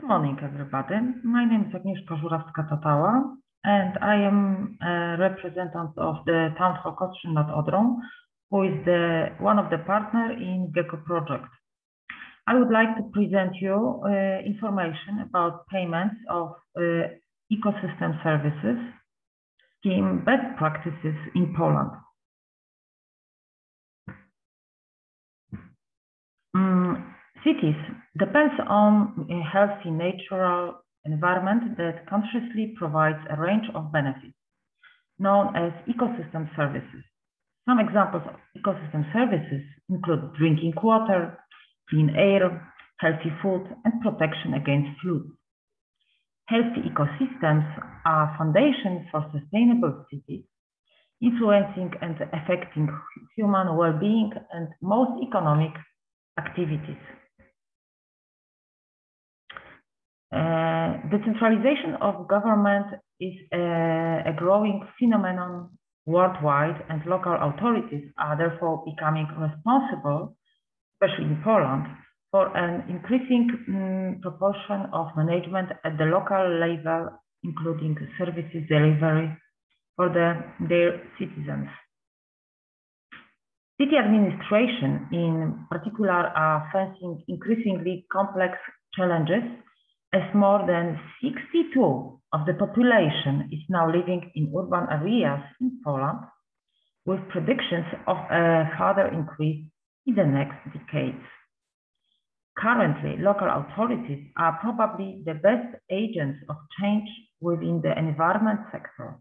Good morning, everybody. My name is Agnieszka Żurawska-Tatała, and I am a representative of the Town Hall Kostrzyn nad Odrą, who is the one of the partner in GECO project. I would like to present you uh, information about payments of uh, ecosystem services scheme best practices in Poland. Mm, cities depends on a healthy natural environment that consciously provides a range of benefits known as ecosystem services. Some examples of ecosystem services include drinking water, clean air, healthy food, and protection against floods. Healthy ecosystems are foundations for sustainable cities, influencing and affecting human well-being and most economic activities. Uh, decentralization of government is a, a, growing phenomenon worldwide, and local authorities are therefore becoming responsible, especially in Poland, for an increasing um, proportion of management at the local level, including services delivery for the, their citizens. City administration, in particular, are facing increasingly complex challenges as more than 62 of the population is now living in urban areas in Poland, with predictions of a further increase in the next decades. Currently, local authorities are probably the best agents of change within the environment sector.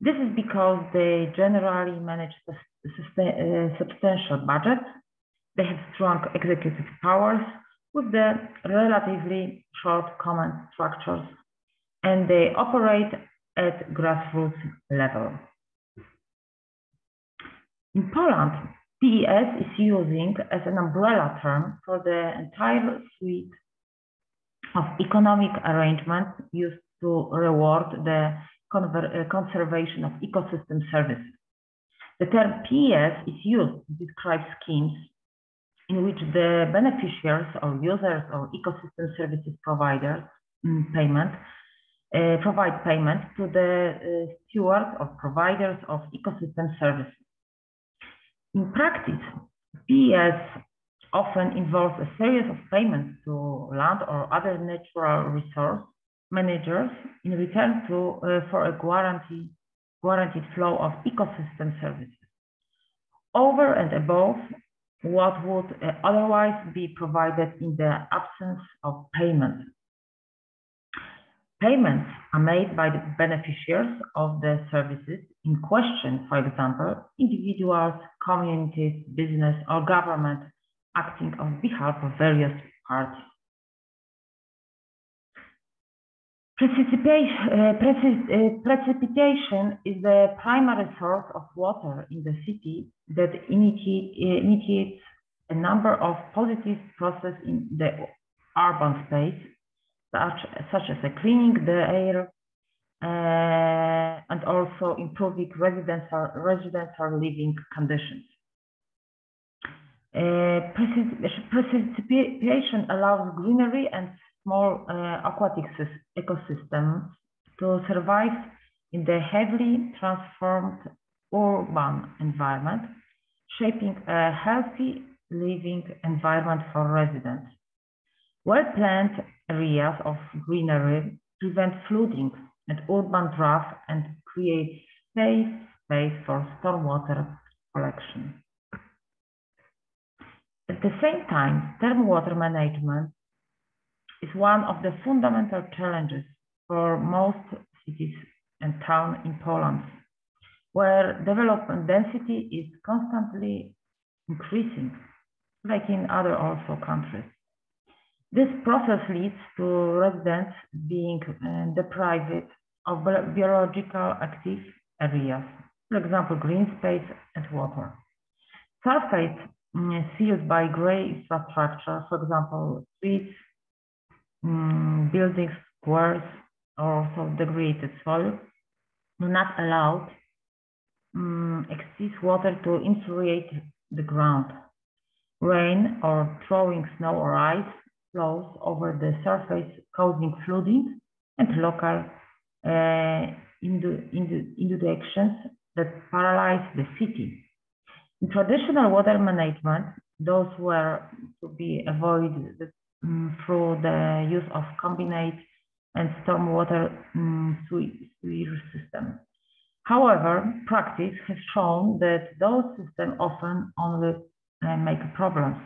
This is because they generally manage uh, substantial budgets, they have strong executive powers, with the relatively short command structures and they operate at grassroots level. In Poland, PES is using as an umbrella term for the entire suite of economic arrangements used to reward the uh, conservation of ecosystem services. The term PES is used to describe schemes in which the beneficiaries or users or ecosystem services providers mm, payment uh, provide payment to the uh, stewards or providers of ecosystem services. In practice, PES often involves a series of payments to land or other natural resource managers in return to, uh, for a guarantee, guaranteed flow of ecosystem services. Over and above what would uh, otherwise be provided in the absence of payment. Payments are made by the beneficiaries of the services in question, for example, individuals, communities, business, or government acting on behalf of various parties. Precipitation, uh, uh, precipitation is the primary source of water in the city that initiate, uh, initiates a number of positive processes in the urban space, such, such as cleaning the air uh, and also improving residential, residential living conditions. Uh, precipitation allows greenery and small uh, aquatic ecosystems to survive in the heavily transformed urban environment, shaping a healthy living environment for residents. Well-planned areas of greenery prevent flooding and urban drought and create safe space for stormwater collection. At the same time, stormwater management is one of the fundamental challenges for most cities and towns in Poland, where development density is constantly increasing, like in other also countries. This process leads to residents being uh, deprived of biological active areas, for example, green space and water. Surface mm, sealed by gray infrastructure, for example, streets, um, buildings, squares, or also degraded soil do not allow um, excess water to infiltrate the ground. Rain or throwing snow or ice flows over the surface, causing flooding and local uh, inundations that paralyze the city. In traditional water management, those were to be avoided um, through the use of combined and stormwater um, sewer system. However, practice has shown that those systems often only uh, make problems.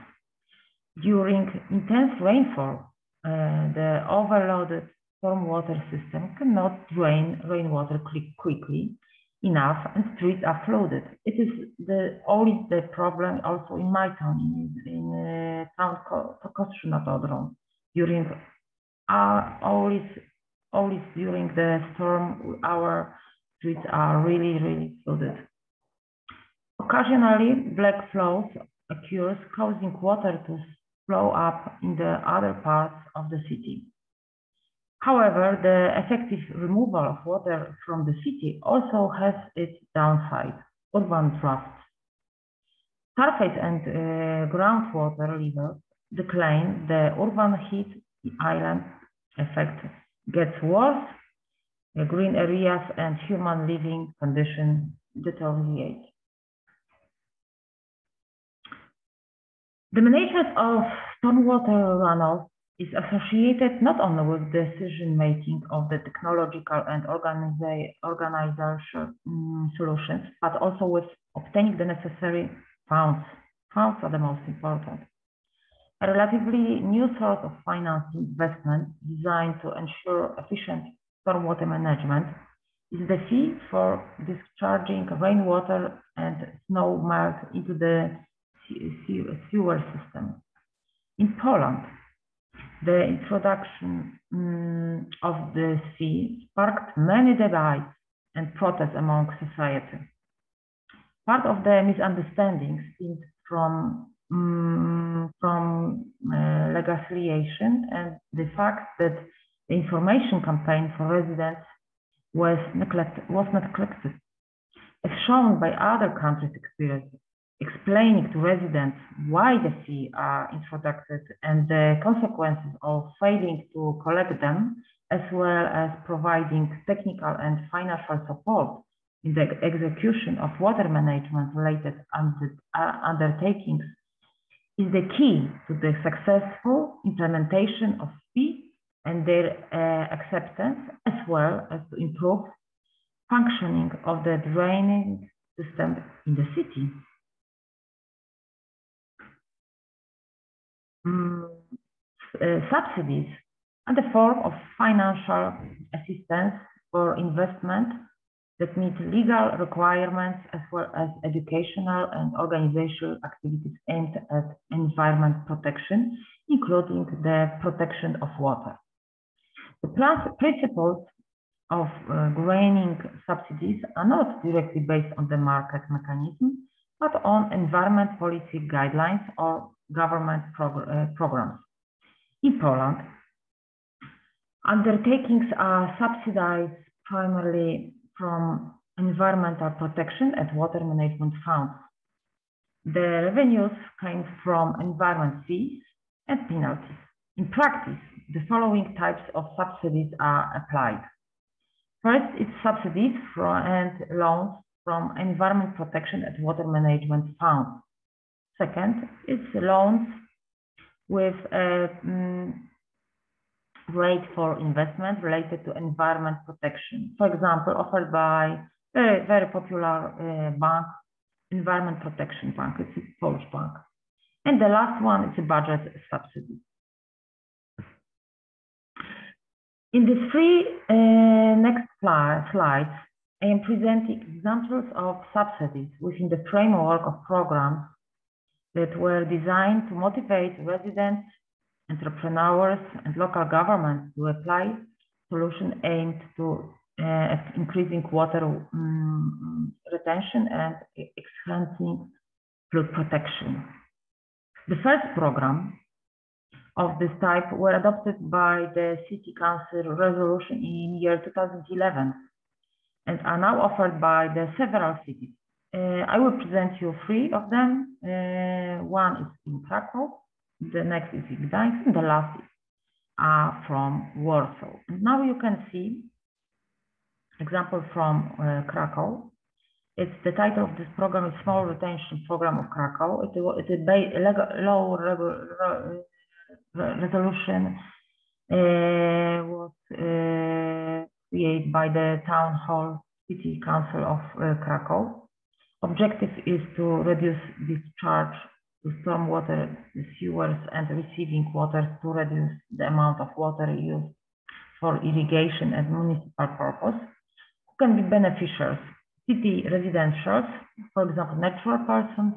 During intense rainfall, uh, the overloaded stormwater system cannot drain rainwater quickly enough and streets are flooded. It is the only the problem also in my town, in, in uh, town Kostrzyna During uh, always, always during the storm, our streets are really, really flooded. Occasionally, black flows occurs, causing water to flow up in the other parts of the city. However, the effective removal of water from the city also has its downside, urban drought. Surface and uh, groundwater levels decline, the urban heat island effect gets worse, the green areas and human living conditions deteriorate. The management of stormwater runoff is associated not only with decision making of the technological and organizational um, solutions, but also with obtaining the necessary funds. Funds are the most important. A relatively new source of financing investment designed to ensure efficient stormwater management is the fee for discharging rainwater and snow melt into the sewer system. In Poland, the introduction um, of the fee sparked many debates and protests among society. Part of the misunderstandings stemmed from um, from uh, legislation and the fact that the information campaign for residents was neglected. Was neglected. As shown by other countries' experiences, explaining to residents why the fee are introduced and the consequences of failing to collect them, as well as providing technical and financial support in the execution of water management related uh, undertakings is the key to the successful implementation of fee and their uh, acceptance, as well as to improve functioning of the draining system in the city. Um, uh, subsidies and the form of financial assistance for investment that meet legal requirements as well as educational and organizational activities aimed at environment protection, including the protection of water. The principles of uh, granting subsidies are not directly based on the market mechanism, but on environment policy guidelines or government uh, programs. In Poland, undertakings are subsidized primarily from environmental protection and water management funds. The revenues came from environment fees and penalties. In practice, the following types of subsidies are applied. First, it's subsidies and loans from environment protection and water management funds. Second, it's loans with a um, rate for investment related to environment protection. For example, offered by a very popular uh, bank, Environment Protection Bank. It's a Polish bank. And the last one is a budget subsidy. In the three uh, next slides, I am presenting examples of subsidies within the framework of programs that were designed to motivate residents, entrepreneurs, and local governments to apply solutions aimed to uh, increasing water um, retention and enhancing flood protection. The first program of this type were adopted by the City Council resolution in year 2011 and are now offered by the several cities I will present you three of them. Uh, one is in Krakow, the next is in Gdańsk, and the last are from Warsaw. And now you can see example from uh, Krakow. It's the title of this program is Small Retention Program of Krakow. It, it is a low resolution uh, was uh, created by the Town Hall City Council of uh, Krakow. Objective is to reduce discharge to stormwater sewers and receiving water to reduce the amount of water used for irrigation and municipal purpose. Who can be beneficiaries? City residentials, for example, natural persons,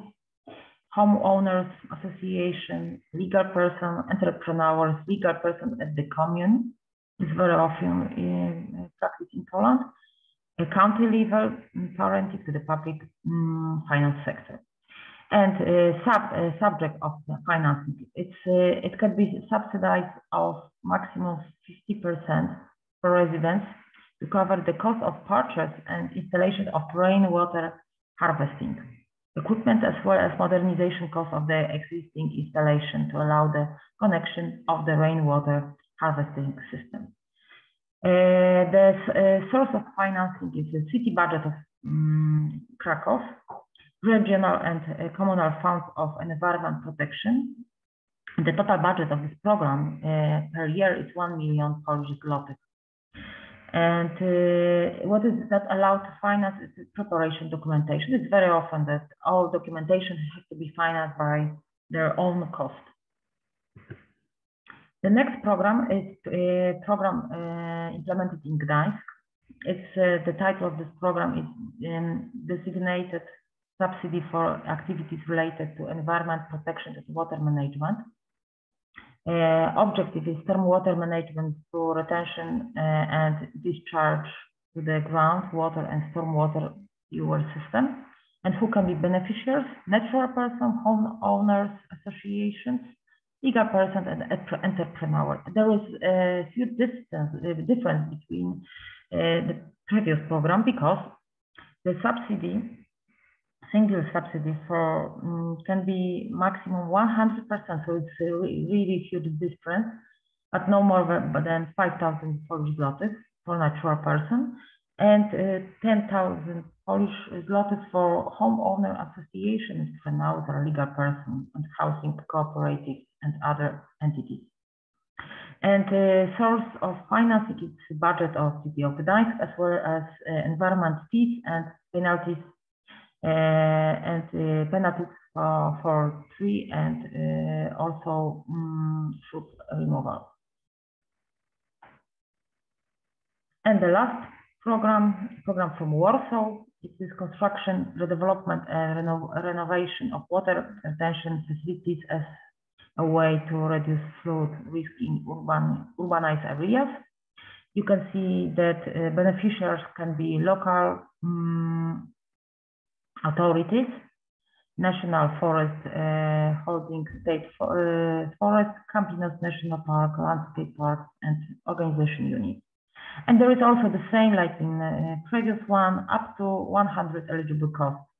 homeowners association, legal person, entrepreneurs, legal person at the commune is very often in practice in Poland, a county level parenting to the public um, finance sector. And uh, sub, uh, subject of the financing, it's, uh, it can be subsidized of maximum 50% for residents to cover the cost of purchase and installation of rainwater harvesting equipment as well as modernization cost of the existing installation to allow the connection of the rainwater harvesting system. Uh, the uh, source of financing is the city budget of um, Krakow, regional and uh, communal funds of environment protection. The total budget of this program uh, per year is 1 million Polish zloty. And uh, what is that allowed to finance is preparation documentation. It's very often that all documentation has to be financed by their own cost. The next program is a program uh, implemented in Gdańsk. It's uh, the title of this program is um, designated subsidy for activities related to environment protection and water management. Uh, objective is stormwater management for retention uh, and discharge to the groundwater and stormwater sewer system. And who can be beneficiaries? Natural person, homeowners, associations, legal person and entrepreneur. There is a few distance, difference between uh, the previous program because the subsidy, single subsidy for um, can be maximum 100%. So it's a really huge difference, but no more than 5,000 Polish zlotys for natural person and uh, 10,000 Polish zlotys for homeowner associations for now the legal person and housing cooperative and other entities. And uh, source of financing is the budget of City of Gdańsk as well as uh, environment fees and penalties uh, and uh, penalties for, for tree and uh, also um, removal. And the last program, program from Warsaw, it is construction, redevelopment and reno renovation of water retention facilities as a way to reduce flood risk in urban, urbanized areas. You can see that uh, beneficiaries can be local um, authorities, National Forest uh, Holding State for, uh, Forest, Kampinos National Park, Landscape Park, and organization units. And there is also the same like in the previous one, up to 100 eligible costs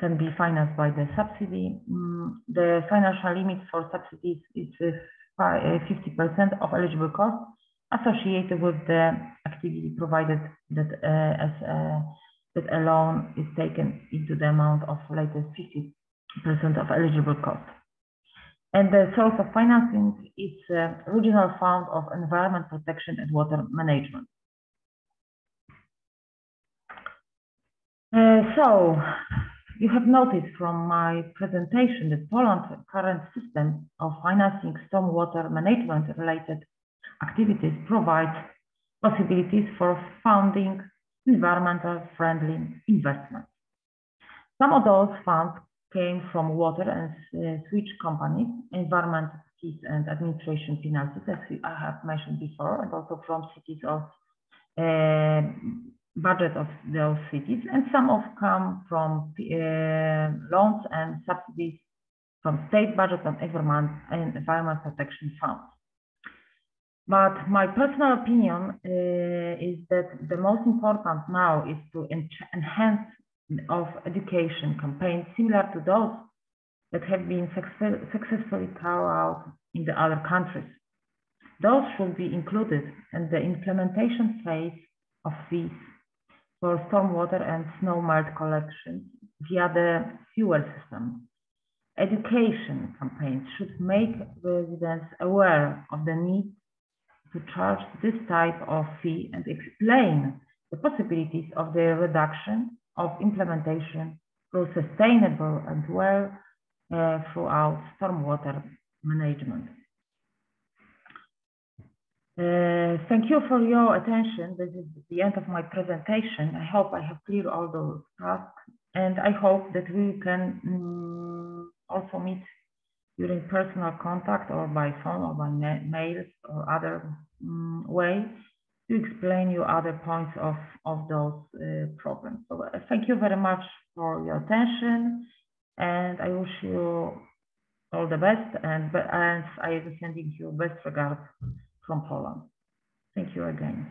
can be financed by the subsidy. Mm, the financial limit for subsidies is 50% uh, of eligible costs associated with the activity provided that uh, as uh, that a loan is taken into the amount of latest 50% of eligible costs. And the source of financing is uh, Regional Fund of Environment Protection and Water Management. Uh, so you have noticed from my presentation that Poland's current system of financing stormwater management related activities provides possibilities for funding environmental friendly investments. Some of those funds came from water and uh, switch companies, environment fees and administration finances, as I have mentioned before, and also from cities of uh, budget of those cities, and some of come from uh, loans and subsidies from state budget and environment and environment protection funds. But my personal opinion uh, is that the most important now is to enhance of education campaigns similar to those that have been success successfully carried out in the other countries. Those should be included in the implementation phase of fees for stormwater and snow melt collection via the fuel system. Education campaigns should make residents aware of the need to charge this type of fee and explain the possibilities of the reduction of implementation through sustainable and well uh, throughout stormwater management. Uh, thank you for your attention. This is the end of my presentation. I hope I have cleared all those tasks and I hope that we can um, also meet during personal contact or by phone or by ma mails or other um, way to explain you other points of, of those uh, problems. So uh, thank you very much for your attention and I wish you all the best and, and I am sending you best regards from Poland. Thank you again.